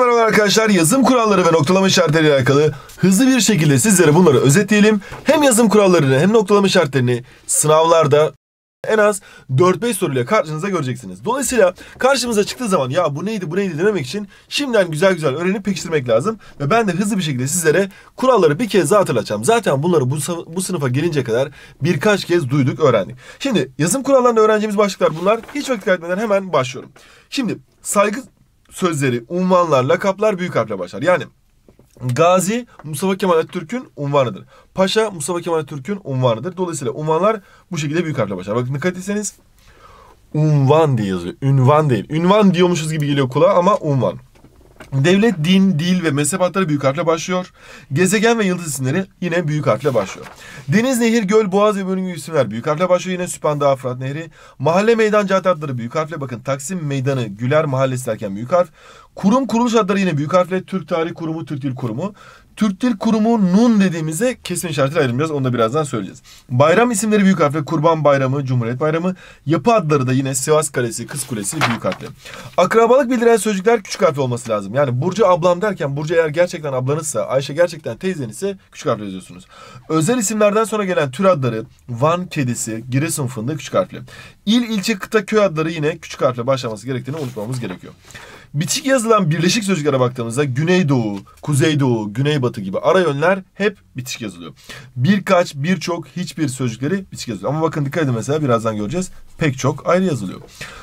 merhaba arkadaşlar. Yazım kuralları ve noktalama işaretleriyle alakalı hızlı bir şekilde sizlere bunları özetleyelim. Hem yazım kurallarını hem noktalama işaretlerini sınavlarda en az 4-5 soruyla karşınıza göreceksiniz. Dolayısıyla karşımıza çıktığı zaman ya bu neydi bu neydi dememek için şimdiden güzel güzel öğrenip pekiştirmek lazım. Ve ben de hızlı bir şekilde sizlere kuralları bir kez daha hatırlatacağım. Zaten bunları bu, bu sınıfa gelince kadar birkaç kez duyduk öğrendik. Şimdi yazım kurallarında öğreneceğimiz başlıklar bunlar. Hiç vakit kaybetmeden hemen başlıyorum. Şimdi saygı sözleri, unvanlar, lakaplar büyük harfle başlar. Yani Gazi Mustafa Kemal Atatürk'ün unvanıdır. Paşa Mustafa Kemal Atatürk'ün unvanıdır. Dolayısıyla unvanlar bu şekilde büyük harfle başlar. Bakın dikkat etseniz unvan diye yazıyor. Ünvan değil. Ünvan diyormuşuz gibi geliyor kulağa ama unvan. Devlet, din, dil ve mezhep adları büyük harfle başlıyor. Gezegen ve yıldız isimleri yine büyük harfle başlıyor. Deniz, nehir, göl, boğaz ve bölüm gibi isimler büyük harfle başlıyor. Yine Süphandağ, Fırat Nehri. Mahalle, meydan, cadde adları büyük harfle. Bakın Taksim Meydanı, Güler Mahallesi derken büyük harf. Kurum, kuruluş adları yine büyük harfle. Türk Tarih Kurumu, Türk Dil Kurumu. Türk Dil Kurumu nun dediğimizde kesin işaretiyle ayrılmayacağız. Onu da birazdan söyleyeceğiz. Bayram isimleri büyük harfle. Kurban Bayramı, Cumhuriyet Bayramı. Yapı adları da yine Sivas Kalesi, Kız Kulesi büyük harfle. Akrabalık bildiren sözcükler küçük harfle olması lazım. Yani Burcu ablam derken Burcu eğer gerçekten ablanızsa, Ayşe gerçekten teyzenizse küçük harfle yazıyorsunuz. Özel isimlerden sonra gelen tür adları Van kedisi, Giresun fındığı küçük harfle. İl, ilçe, kıta, köy adları yine küçük harfle başlaması gerektiğini unutmamız gerekiyor. Bitişik yazılan birleşik sözcüklere baktığımızda Güneydoğu, Kuzeydoğu, Güneybatı gibi ara yönler hep bitişik yazılıyor. Birkaç, birçok, hiçbir sözcükleri bitişik yazılıyor. Ama bakın dikkat edin mesela birazdan göreceğiz. Pek çok ayrı yazılıyor.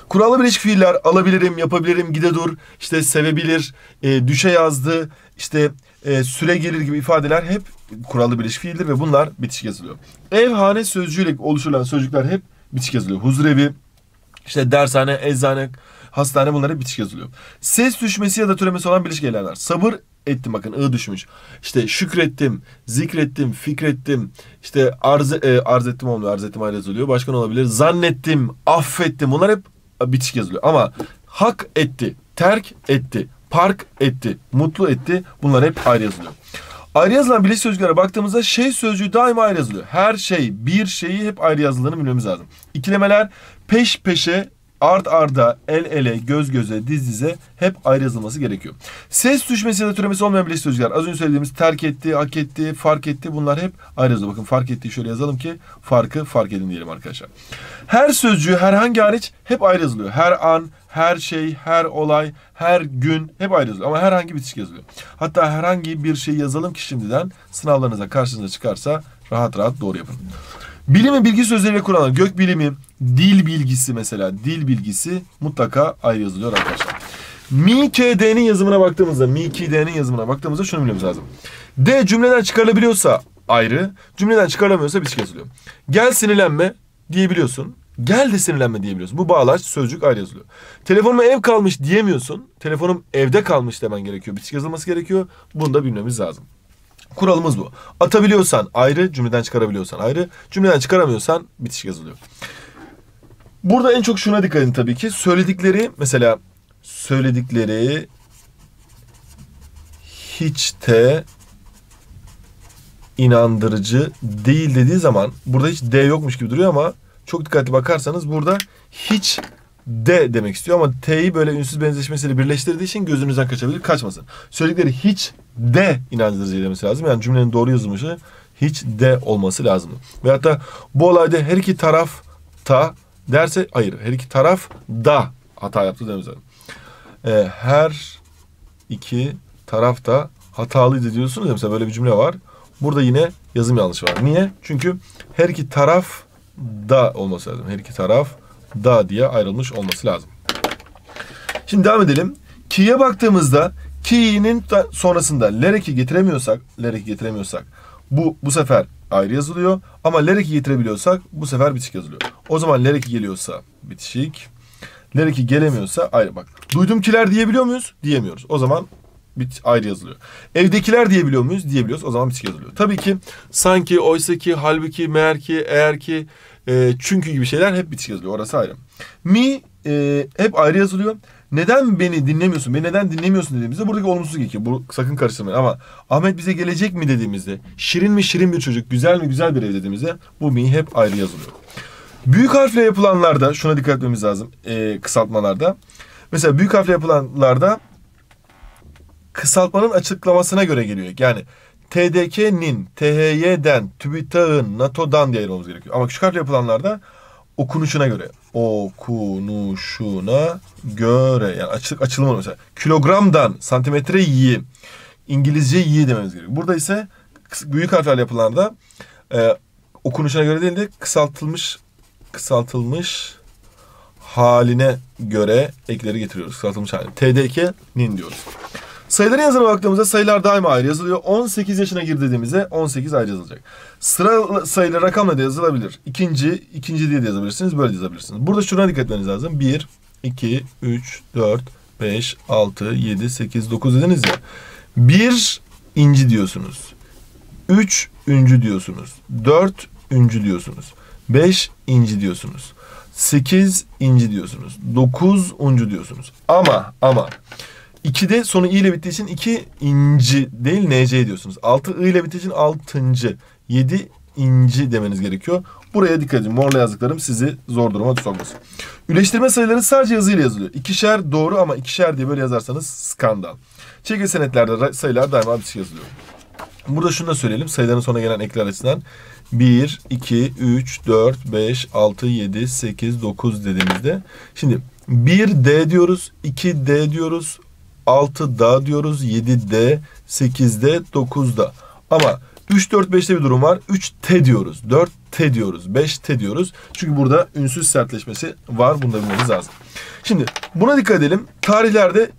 Kurallı birleşik fiiller alabilirim, yapabilirim, gide dur, işte sevebilir, e, düşe yazdı, işte e, süre gelir gibi ifadeler hep kurallı birleşik fiildir ve bunlar bitişik yazılıyor. Ev, hane sözcüğüyle oluşturulan sözcükler hep bitişik yazılıyor. Huzurevi, işte dershane, eczane, hastane bunlara bitişik yazılıyor. Ses düşmesi ya da türemesi olan birleşik eylemler. Sabır ettim bakın ı düşmüş. İşte şükrettim, zikrettim, fikrettim. İşte arz, e, arz ettim olmuyor. Arz ettim ayrı yazılıyor. Başka ne olabilir? Zannettim, affettim. Bunlar hep bitişik yazılıyor. Ama hak etti, terk etti, park etti, mutlu etti. Bunlar hep ayrı yazılıyor. Ayrı yazılan birleşik sözcüklere baktığımızda şey sözcüğü daima ayrı yazılıyor. Her şey, bir şeyi hep ayrı yazıldığını bilmemiz lazım. İkilemeler peş peşe art arda, el ele, göz göze, diz dize hep ayrı yazılması gerekiyor. Ses düşmesi ya da türemesi olmayan birleşik sözcükler. Az önce söylediğimiz terk etti, hak etti, fark etti bunlar hep ayrı yazılıyor. Bakın fark ettiği şöyle yazalım ki farkı fark edin diyelim arkadaşlar. Her sözcüğü herhangi hariç hep ayrı yazılıyor. Her an, her şey, her olay, her gün hep ayrı yazılıyor. Ama herhangi bitişik yazılıyor. Hatta herhangi bir şey yazalım ki şimdiden sınavlarınıza karşınıza çıkarsa rahat rahat doğru yapın. Bilimi bilgi sözleriyle kurulan gök bilimi, dil bilgisi mesela dil bilgisi mutlaka ayrı yazılıyor arkadaşlar. MİKD'nin yazımına baktığımızda, MİKD'nin yazımına baktığımızda şunu bilmemiz lazım. D cümleden çıkarılabiliyorsa ayrı, cümleden çıkarılamıyorsa bitişik yazılıyor. Gel sinirlenme diyebiliyorsun. Gel de sinirlenme diyebiliyorsun. Bu bağlaç sözcük ayrı yazılıyor. Telefonuma ev kalmış diyemiyorsun. Telefonum evde kalmış demen gerekiyor. Bitişik yazılması gerekiyor. Bunu da bilmemiz lazım. Kuralımız bu. Atabiliyorsan ayrı, cümleden çıkarabiliyorsan ayrı. Cümleden çıkaramıyorsan bitiş yazılıyor. Burada en çok şuna dikkat edin tabii ki. Söyledikleri mesela söyledikleri hiç de inandırıcı değil dediği zaman burada hiç D yokmuş gibi duruyor ama çok dikkatli bakarsanız burada hiç D demek istiyor ama T'yi böyle ünsüz benzeşmesiyle birleştirdiği için gözünüzden kaçabilir. Kaçmasın. Söyledikleri hiç D inandırıcı demesi lazım. Yani cümlenin doğru yazılmışı hiç D olması lazım. Ve hatta bu olayda her iki taraf ta derse hayır her iki taraf da hata yaptı dememiz lazım. Ee, her iki taraf da hatalıydı diyorsunuz ya mesela böyle bir cümle var. Burada yine yazım yanlışı var. Niye? Çünkü her iki taraf da olması lazım. Her iki taraf da diye ayrılmış olması lazım. Şimdi devam edelim. Ki'ye baktığımızda ki'nin sonrasında lereki getiremiyorsak, lereki getiremiyorsak bu bu sefer ayrı yazılıyor. Ama lereki getirebiliyorsak bu sefer bitişik yazılıyor. O zaman lereki geliyorsa bitişik. Lereki gelemiyorsa ayrı bak. Duydum kiler diyebiliyor muyuz? Diyemiyoruz. O zaman bit ayrı yazılıyor. Evdekiler diyebiliyor muyuz? Diyebiliyoruz. O zaman bitişik yazılıyor. Tabii ki sanki, oysa ki, halbuki, meğer ki, eğer ki, e, çünkü gibi şeyler hep bitişik yazılıyor. Orası ayrı. Mi e, hep ayrı yazılıyor. Neden beni dinlemiyorsun? Beni neden dinlemiyorsun dediğimizde buradaki olumsuzluk iki. Bu, sakın karıştırmayın ama Ahmet bize gelecek mi dediğimizde şirin mi şirin bir çocuk, güzel mi güzel bir ev dediğimizde bu mi hep ayrı yazılıyor. Büyük harfle yapılanlarda şuna dikkat etmemiz lazım e, kısaltmalarda. Mesela büyük harfle yapılanlarda kısaltmanın açıklamasına göre geliyor. Yani TDK'nin, THY'den, TÜBİTAK'ın, NATO'dan diye ayırmamız gerekiyor. Ama küçük harfle yapılanlarda okunuşuna göre. Okunuşuna göre. Yani açık açılımı mesela. Kilogramdan santimetre yi. İngilizce yi dememiz gerekiyor. Burada ise büyük harflerle yapılanlarda e, okunuşuna göre değil de kısaltılmış kısaltılmış haline göre ekleri getiriyoruz. Kısaltılmış haline. TDK nin diyoruz. Sayıların yazımına baktığımızda sayılar daima ayrı yazılıyor. 18 yaşına gir dediğimizde 18 ayrı yazılacak. Sıra sayılı rakamla da yazılabilir. İkinci, ikinci diye de yazabilirsiniz. Böyle de yazabilirsiniz. Burada şuna dikkat etmeniz lazım. 1, 2, 3, 4, 5, 6, 7, 8, 9 dediniz ya. 1 inci diyorsunuz. 3 üncü diyorsunuz. 4 üncü diyorsunuz. 5 inci diyorsunuz. 8 inci diyorsunuz. 9 uncu diyorsunuz. Ama ama 2'de sonu i ile bittiği için 2 inci değil nc diyorsunuz. 6 i ile bittiği için 6. 7 inci demeniz gerekiyor. Buraya dikkat edin. Morla yazdıklarım sizi zor duruma sokmasın. Üleştirme sayıları sadece yazıyla yazılıyor. İkişer doğru ama ikişer diye böyle yazarsanız skandal. Çekil senetlerde sayılar daima bir yazılıyor. Burada şunu da söyleyelim. Sayıların sonuna gelen ekler açısından 1, 2, 3, 4, 5, 6, 7, 8, 9 dediğimizde. Şimdi 1D diyoruz, 2D diyoruz, 6D diyoruz, 7D, 8D, 9D. Ama 3, 4, 5'te bir durum var. 3T diyoruz, 4T diyoruz, 5T diyoruz. Çünkü burada ünsüz sertleşmesi var. Bunu da bilmemiz lazım. Şimdi buna dikkat edelim. Tarihlerde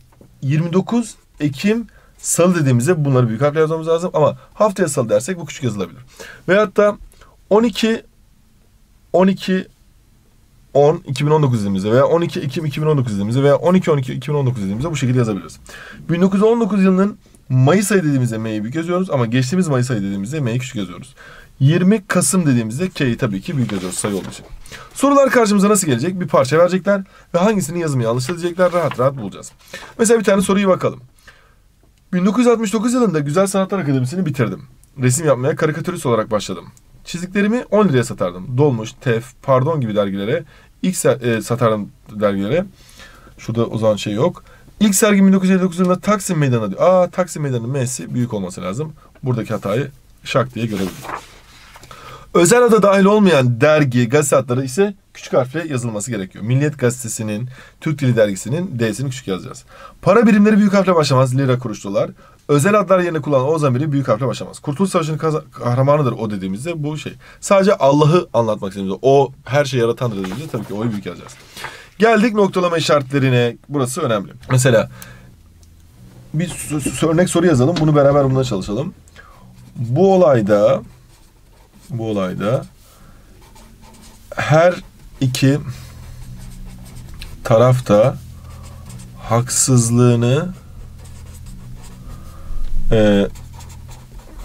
29 Ekim salı dediğimizde bunları büyük harfle yazmamız lazım ama haftaya salı dersek bu küçük yazılabilir. Veyahut da 12 12 10 2019 dediğimizde veya 12 Ekim 2019 dediğimizde veya 12 12 2019 dediğimizde bu şekilde yazabiliriz. 1919 yılının Mayıs ayı dediğimizde M'yi büyük yazıyoruz ama geçtiğimiz Mayıs ayı dediğimizde M'yi küçük yazıyoruz. 20 Kasım dediğimizde K'yi tabii ki büyük yazıyoruz sayı olduğu için. Sorular karşımıza nasıl gelecek? Bir parça verecekler ve hangisinin yazımı yanlış diyecekler rahat rahat bulacağız. Mesela bir tane soruyu bakalım. 1969 yılında Güzel Sanatlar Akademisi'ni bitirdim. Resim yapmaya karikatürist olarak başladım. Çiziklerimi 10 liraya satardım. Dolmuş, Tef, Pardon gibi dergilere, ilk e, satardım dergilere. Şurada o zaman şey yok. İlk sergi 1959 yılında Taksim Meydanı diyor. Aa Taksim Meydanı'nın M'si büyük olması lazım. Buradaki hatayı şak diye görebildim. Özel adı dahil olmayan dergi, gazete adları ise küçük harfle yazılması gerekiyor. Milliyet Gazetesi'nin, Türk Dili Dergisi'nin D'sini küçük yazacağız. Para birimleri büyük harfle başlamaz. Lira, kuruş, dolar. Özel adlar yerine kullanılan o zamiri büyük harfle başlamaz. Kurtuluş Savaşı'nın kahramanıdır o dediğimizde bu şey. Sadece Allah'ı anlatmak istediğimizde o her şeyi yaratandır dediğimizde tabii ki o'yu büyük yazacağız. Geldik noktalama işaretlerine. Burası önemli. Mesela bir örnek soru yazalım. Bunu beraber bununla çalışalım. Bu olayda bu olayda her iki tarafta haksızlığını e,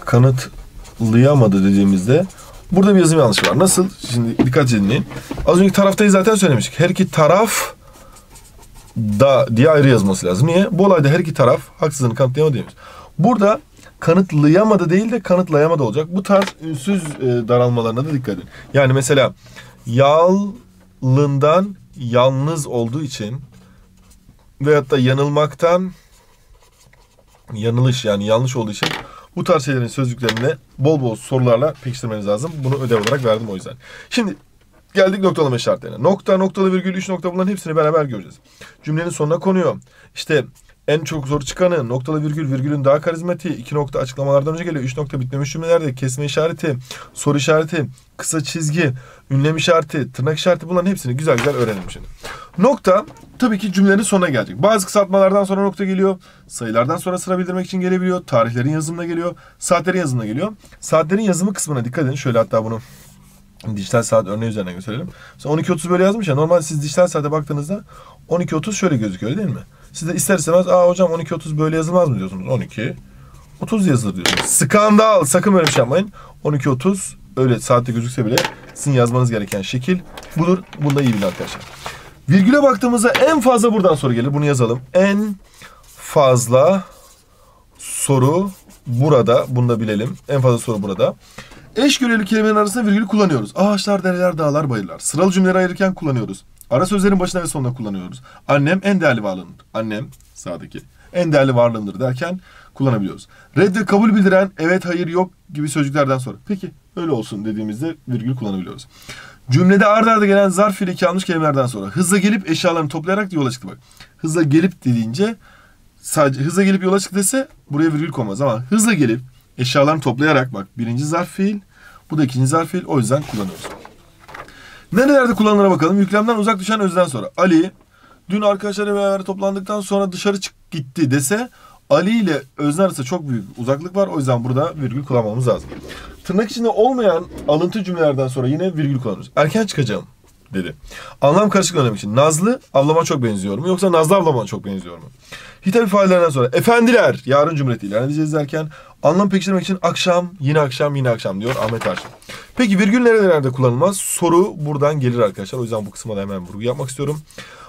kanıtlayamadı dediğimizde burada bir yazım yanlışı var. Nasıl? Şimdi dikkat dinleyin. Az önceki taraftayı zaten söylemiştik. Her iki taraf da diye ayrı yazması lazım. Niye? Bu olayda her iki taraf haksızlığını kanıtlayamadı demiş. Burada kanıtlayamadı değil de kanıtlayamadı olacak. Bu tarz ünsüz e, daralmalarına da dikkat edin. Yani mesela yalından yalnız olduğu için veyahut da yanılmaktan yanılış yani yanlış olduğu için bu tarz şeylerin sözlüklerine bol bol sorularla pekiştirmeniz lazım. Bunu ödev olarak verdim o yüzden. Şimdi geldik noktalama işaretlerine. Nokta, noktalı virgül, üç nokta bunların hepsini beraber göreceğiz. Cümlenin sonuna konuyor. İşte en çok zor çıkanı noktalı virgül virgülün daha karizmatiği iki nokta açıklamalardan önce geliyor. Üç nokta bitmemiş cümlelerde kesme işareti, soru işareti, kısa çizgi, ünlem işareti, tırnak işareti bunların hepsini güzel güzel öğrenelim şimdi. Nokta tabii ki cümlenin sonuna gelecek. Bazı kısaltmalardan sonra nokta geliyor. Sayılardan sonra sıra bildirmek için gelebiliyor. Tarihlerin yazımına geliyor. Saatlerin yazımına geliyor. Saatlerin yazımı kısmına dikkat edin. Şöyle hatta bunu dijital saat örneği üzerinden gösterelim. Mesela 12.30 böyle yazmış ya. Normal siz dijital saate baktığınızda 12.30 şöyle gözüküyor değil mi? Siz de ister istemez aa hocam 12.30 böyle yazılmaz mı diyorsunuz. 12 30 yazılır diyorsunuz. Skandal. Sakın böyle bir şey yapmayın. 12.30 öyle saatte gözükse bile sizin yazmanız gereken şekil budur. Bunu da iyi bilin arkadaşlar. Virgüle baktığımızda en fazla buradan soru gelir. Bunu yazalım. En fazla soru burada. Bunu da bilelim. En fazla soru burada. Eş göreli kelimelerin arasında virgül kullanıyoruz. Ağaçlar, dereler, dağlar, bayırlar. Sıralı cümleleri ayırırken kullanıyoruz. Ara sözlerin başına ve sonuna kullanıyoruz. Annem en değerli varlığımdır. Annem sağdaki en değerli varlığımdır derken kullanabiliyoruz. Red ve kabul bildiren evet, hayır, yok gibi sözcüklerden sonra. Peki öyle olsun dediğimizde virgül kullanabiliyoruz. Cümlede arda arda gelen zarf ile almış kelimelerden sonra hızla gelip eşyalarını toplayarak yola çıktı bak. Hızla gelip dediğince sadece hızla gelip yola çıktı dese buraya virgül konmaz ama hızla gelip eşyalarını toplayarak bak birinci zarf fiil bu da ikinci zarf fiil o yüzden kullanıyoruz. Nerelerde kullanılır bakalım. Yüklemden uzak düşen özden sonra. Ali dün arkadaşlarıyla beraber toplandıktan sonra dışarı çık gitti dese Ali ile özne arasında çok büyük uzaklık var. O yüzden burada virgül kullanmamız lazım. Tırnak içinde olmayan alıntı cümlelerden sonra yine virgül kullanırız. Erken çıkacağım dedi. Anlam karışıklığı önlemek için. Nazlı ablama çok benziyor mu? Yoksa Nazlı ablama çok benziyor mu? Hitap ifadelerinden sonra efendiler yarın cumhuriyeti ilan edeceğiz derken anlam pekiştirmek için akşam yine akşam yine akşam diyor Ahmet Arşın. Peki virgül nerelerde kullanılmaz? Soru buradan gelir arkadaşlar. O yüzden bu kısma da hemen vurgu yapmak istiyorum.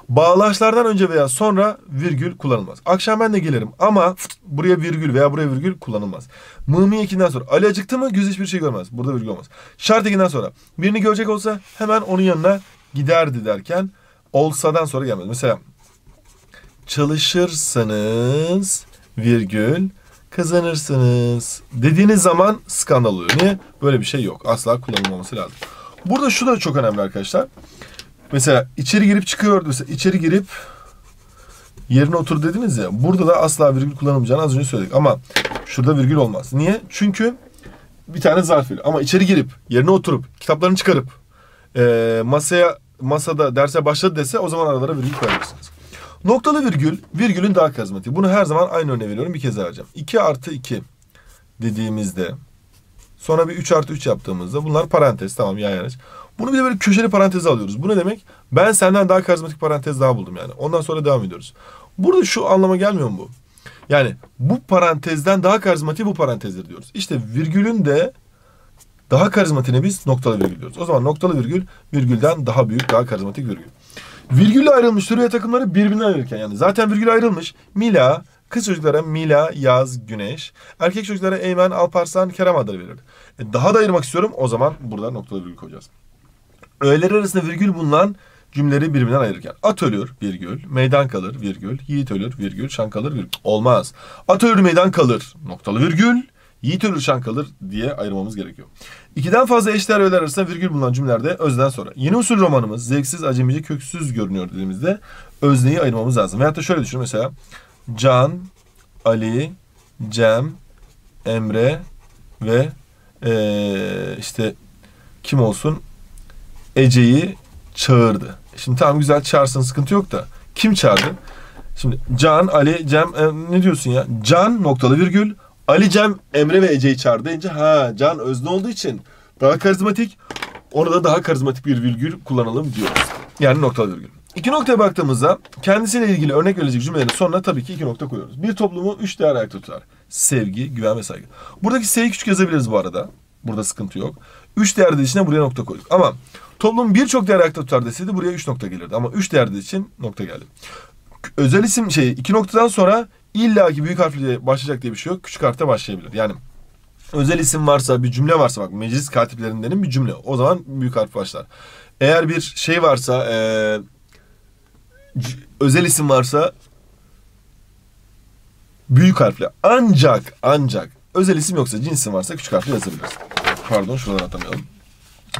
Bağlaçlardan önce veya sonra virgül kullanılmaz. Akşam ben de gelirim ama buraya virgül veya buraya virgül kullanılmaz. Mımi ekinden sonra Ali acıktı mı göz hiçbir şey görmez. Burada virgül olmaz. Şart ekinden sonra birini görecek olsa hemen onun yanına giderdi derken olsadan sonra gelmez. Mesela çalışırsanız virgül kazanırsınız dediğiniz zaman skandal oluyor. Niye? Böyle bir şey yok. Asla kullanılmaması lazım. Burada şu da çok önemli arkadaşlar. Mesela içeri girip çıkıyor. Mesela içeri girip yerine otur dediniz ya. Burada da asla virgül kullanılmayacağını az önce söyledik. Ama şurada virgül olmaz. Niye? Çünkü bir tane zarf fiil. Ama içeri girip yerine oturup kitaplarını çıkarıp e, masaya masada derse başladı dese o zaman aralara virgül koyabilirsiniz. Noktalı virgül, virgülün daha karizmatik. Bunu her zaman aynı örneği veriyorum. Bir kez daha vereceğim. 2 artı 2 dediğimizde sonra bir 3 artı 3 yaptığımızda bunlar parantez. Tamam yan yana. Bunu bir de böyle köşeli paranteze alıyoruz. Bu ne demek? Ben senden daha karizmatik parantez daha buldum yani. Ondan sonra devam ediyoruz. Burada şu anlama gelmiyor mu bu? Yani bu parantezden daha karizmatik bu parantezdir diyoruz. İşte virgülün de daha karizmatiğine biz noktalı virgül diyoruz. O zaman noktalı virgül virgülden daha büyük, daha karizmatik virgül. Virgülle ayrılmış türüye takımları birbirinden ayırırken yani zaten virgül ayrılmış. Mila, kız çocuklara Mila, Yaz, Güneş. Erkek çocuklara Eymen, Alparslan, Kerem adları verir. E daha da ayırmak istiyorum. O zaman burada noktalı virgül koyacağız. Öğeler arasında virgül bulunan cümleleri birbirinden ayırırken. At ölür, virgül, meydan kalır, virgül, yiğit ölür, virgül, şan kalır, virgül. Olmaz. At ölür, meydan kalır, noktalı virgül, yiğit ölür, şan kalır diye ayırmamız gerekiyor. İkiden fazla eşdeğer öğeler arasında virgül bulunan cümlelerde özden sonra. Yeni usul romanımız zevksiz, acemice, köksüz görünüyor dediğimizde özneyi ayırmamız lazım. Veyahut da şöyle düşün mesela. Can, Ali, Cem, Emre ve ee, işte kim olsun Ece'yi çağırdı. Şimdi tamam güzel çağırsın sıkıntı yok da kim çağırdı? Şimdi Can, Ali, Cem e, ne diyorsun ya? Can noktalı virgül Ali, Cem, Emre ve Ece'yi çağırdı deyince ha Can özne olduğu için daha karizmatik orada daha karizmatik bir virgül kullanalım diyoruz. Yani noktalı virgül. İki noktaya baktığımızda kendisiyle ilgili örnek verecek cümlelerin sonuna tabii ki iki nokta koyuyoruz. Bir toplumu üç değer ayakta tutar. Sevgi, güven ve saygı. Buradaki S'yi küçük yazabiliriz bu arada. Burada sıkıntı yok. Üç değer içine buraya nokta koyduk. Ama toplum birçok değer ayakta tutar deseydi buraya üç nokta gelirdi. Ama üç değer için nokta geldi. Özel isim şey iki noktadan sonra illaki büyük harfle başlayacak diye bir şey yok. Küçük harfte başlayabilir. Yani özel isim varsa bir cümle varsa bak meclis katiplerindenin bir cümle. O zaman büyük harf başlar. Eğer bir şey varsa ee, özel isim varsa büyük harfle ancak ancak özel isim yoksa cins isim varsa küçük harfle yazabiliriz. Pardon şuradan atamayalım.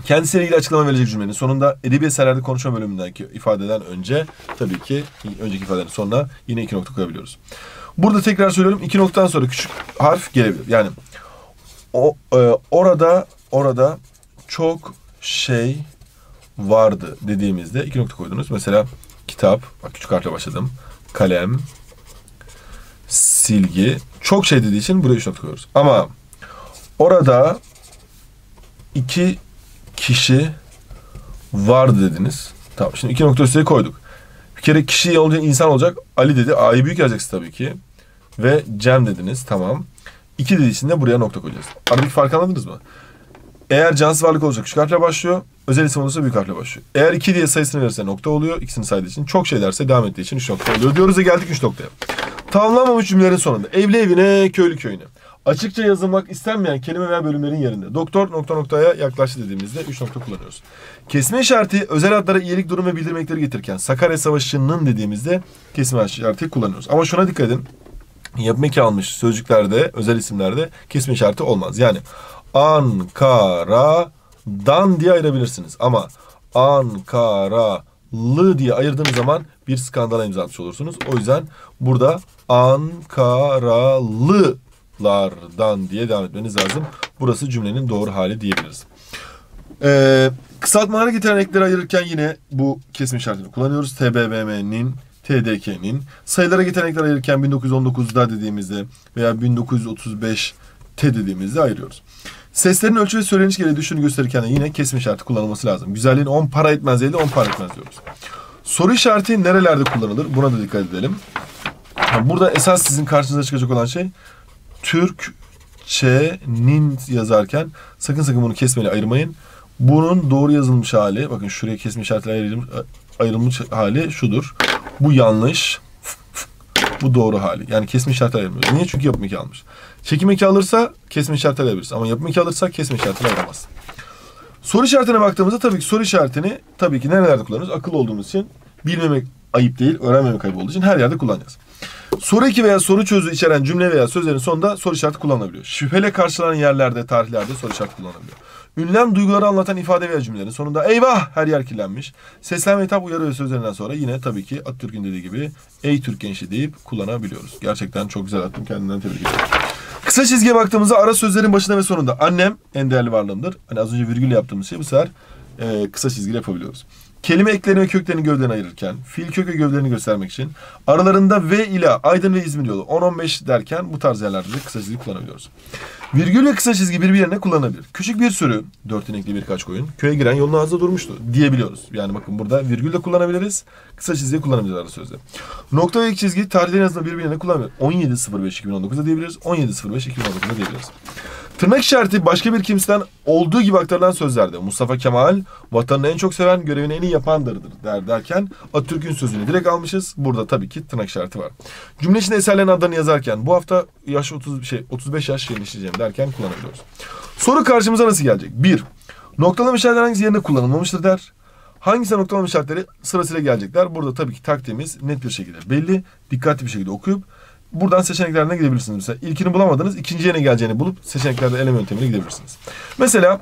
Kendisiyle ilgili açıklama verecek cümlenin sonunda edebi eserlerde konuşma bölümündeki ifadeden önce tabii ki önceki ifadenin sonuna yine iki nokta koyabiliyoruz. Burada tekrar söylüyorum iki noktadan sonra küçük harf gelebilir. Yani o e, orada orada çok şey vardı dediğimizde iki nokta koydunuz. Mesela kitap, bak küçük harfle başladım. Kalem, silgi. Çok şey dediği için buraya üç nokta koyuyoruz. Ama orada iki kişi vardı dediniz. Tamam şimdi iki nokta üstüne koyduk. Bir kere kişi olacak, insan olacak. Ali dedi. A'yı büyük yazacaksın tabii ki. Ve Cem dediniz. Tamam. İki dediği için de buraya nokta koyacağız. Aradaki farkı anladınız mı? Eğer cansız varlık olacak küçük harfle başlıyor. Özel isim olursa büyük harfle başlıyor. Eğer iki diye sayısını verirse nokta oluyor. İkisini saydığı için. Çok şey derse devam ettiği için üç nokta oluyor. Diyoruz da geldik üç noktaya. Tamamlanmamış cümlelerin sonunda. Evli evine, köylü köyüne. Açıkça yazılmak istenmeyen kelime veya bölümlerin yerinde. Doktor nokta noktaya yaklaştı dediğimizde üç nokta kullanıyoruz. Kesme işareti özel adlara iyilik durum ve bildirmekleri getirirken Sakarya Savaşı'nın dediğimizde kesme işareti kullanıyoruz. Ama şuna dikkat edin. yapım eki almış sözcüklerde, özel isimlerde kesme işareti olmaz. Yani Ankara'dan diye ayırabilirsiniz. Ama Ankaralı diye ayırdığınız zaman bir skandala imza atmış olursunuz. O yüzden burada Ankaralılardan diye devam etmeniz lazım. Burası cümlenin doğru hali diyebiliriz. Ee, kısaltmalara getiren ekleri ayırırken yine bu kesme işaretini kullanıyoruz. TBMM'nin, TDK'nin. Sayılara getiren ekleri ayırırken 1919'da dediğimizde veya 1935 T dediğimizde ayırıyoruz. Seslerin ölçü ve söyleniş gereği düşünü gösterirken de yine kesme işareti kullanılması lazım. Güzelliğin 10 para etmez değil de 10 para etmez diyoruz. Soru işareti nerelerde kullanılır? Buna da dikkat edelim. Burada esas sizin karşınıza çıkacak olan şey Türkçe'nin yazarken sakın sakın bunu kesmeli ayırmayın. Bunun doğru yazılmış hali, bakın şuraya kesme işaretiyle ayrılmış, ayrılmış hali şudur. Bu yanlış, bu doğru hali. Yani kesme işareti ayırmıyoruz. Niye? Çünkü yapım eki almış. Çekim eki alırsa kesme işareti ayırabiliriz. Ama yapım eki alırsa kesme işareti ayıramaz. Soru işaretine baktığımızda tabii ki soru işaretini tabii ki nerelerde kullanırız? Akıl olduğumuz için bilmemek ayıp değil, öğrenmemek ayıp olduğu için her yerde kullanacağız. Soru eki veya soru çözü içeren cümle veya sözlerin sonunda soru işareti kullanılabiliyor. Şüphele karşılanan yerlerde, tarihlerde soru işareti kullanılabiliyor. Ünlem duyguları anlatan ifade veya cümlelerin sonunda eyvah her yer kirlenmiş. Seslenme hitap uyarı sözlerinden sonra yine tabii ki Atatürk'ün dediği gibi ey Türk gençi deyip kullanabiliyoruz. Gerçekten çok güzel attım kendimden tebrik ederim. Kısa çizgiye baktığımızda ara sözlerin başında ve sonunda annem en değerli varlığımdır. Hani az önce virgül yaptığımız şey bu sefer e, kısa çizgiyle yapabiliyoruz. Kelime eklerini köklerini gövden ayırırken, fiil kök ve gövdelerini göstermek için aralarında ve ile Aydın ve İzmir yolu 10-15 derken bu tarz yerlerde de kısa çizgi kullanabiliyoruz. Virgül ve kısa çizgi birbirine kullanılabilir. Küçük bir sürü, dört inekli birkaç koyun, köye giren yolun ağzında durmuştu diyebiliyoruz. Yani bakın burada virgül de kullanabiliriz, kısa çizgi kullanabiliriz ara sözde. Nokta ve iki çizgi tarihlerin yazısında birbirine kullanabilir. 17.05.2019'da diyebiliriz, 17.05.2019'da diyebiliriz. Tırnak işareti başka bir kimseden olduğu gibi aktarılan sözlerde Mustafa Kemal vatanını en çok seven, görevini en iyi yapandırdır der derken Atatürk'ün sözünü direkt almışız. Burada tabii ki tırnak işareti var. Cümle içinde eserlerin adlarını yazarken bu hafta yaş 30 şey 35 yaş genişleyeceğim derken kullanabiliyoruz. Soru karşımıza nasıl gelecek? 1. Noktalama işaretleri hangisi yerine kullanılmamıştır der. Hangisi noktalama işaretleri sırasıyla gelecekler? Burada tabii ki taktiğimiz net bir şekilde belli. Dikkatli bir şekilde okuyup buradan seçeneklerine gidebilirsiniz. Mesela ilkini bulamadınız, ikinciye ne geleceğini bulup seçeneklerde eleme yöntemine gidebilirsiniz. Mesela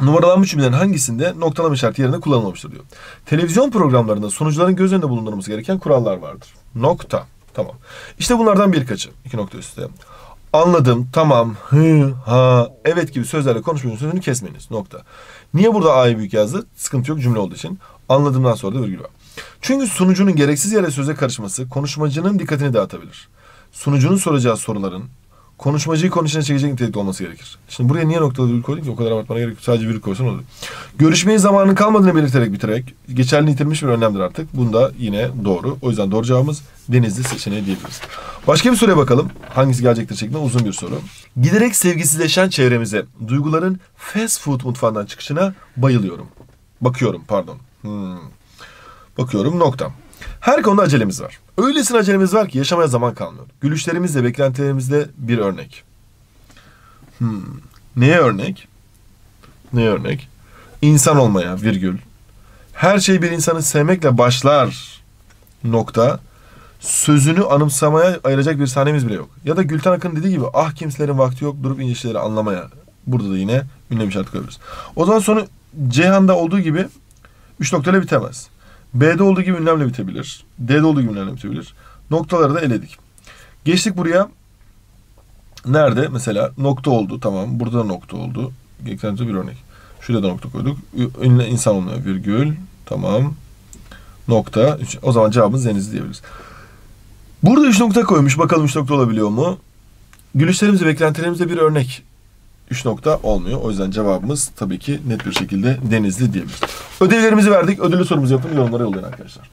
numaralanmış cümlelerin hangisinde noktalama işareti yerine kullanılmamıştır diyor. Televizyon programlarında sunucuların göz önünde bulundurması gereken kurallar vardır. Nokta. Tamam. İşte bunlardan birkaçı. İki nokta üstte. Anladım, tamam, hı, ha, evet gibi sözlerle konuşmanın sözünü kesmeniz. Nokta. Niye burada A'yı büyük yazdı? Sıkıntı yok cümle olduğu için. Anladığımdan sonra da virgül var. Çünkü sunucunun gereksiz yere söze karışması konuşmacının dikkatini dağıtabilir sunucunun soracağı soruların konuşmacıyı konuşana çekecek nitelikte olması gerekir. Şimdi buraya niye noktalı virgül koydum ki? O kadar abartmana gerek yok. Sadece virgül koysan olur. Görüşmeyi zamanın kalmadığını belirterek bitirerek geçerli yitirmiş bir önlemdir artık. Bunda yine doğru. O yüzden doğru cevabımız Denizli seçeneği diyebiliriz. Başka bir soruya bakalım. Hangisi gelecektir şeklinde uzun bir soru. Giderek sevgisizleşen çevremize duyguların fast food mutfağından çıkışına bayılıyorum. Bakıyorum pardon. Hmm. Bakıyorum nokta. Her konuda acelemiz var. Öylesine acelemiz var ki yaşamaya zaman kalmıyor. Gülüşlerimizle, beklentilerimizde bir örnek. Hmm. Neye örnek? Neye örnek? İnsan olmaya virgül. Her şey bir insanı sevmekle başlar nokta. Sözünü anımsamaya ayıracak bir sahnemiz bile yok. Ya da Gülten Akın dediği gibi ah kimselerin vakti yok durup ince şeyleri anlamaya. Burada da yine ünlem işareti koyuyoruz. O zaman sonu Ceyhan'da olduğu gibi üç noktayla bitemez. B'de olduğu gibi ünlemle bitebilir. D'de olduğu gibi ünlemle bitebilir. Noktaları da eledik. Geçtik buraya. Nerede? Mesela nokta oldu. Tamam. Burada da nokta oldu. Eklenti bir örnek. Şurada da nokta koyduk. Ünlü insan olmuyor. Virgül. Tamam. Nokta. O zaman cevabımız deniz diyebiliriz. Burada üç nokta koymuş. Bakalım üç nokta olabiliyor mu? Gülüşlerimizde, beklentilerimizde bir örnek. Üç nokta olmuyor. O yüzden cevabımız tabii ki net bir şekilde denizli diyebiliriz. Ödevlerimizi verdik. Ödüllü sorumuzu yapın. Yorumlara yollayın arkadaşlar.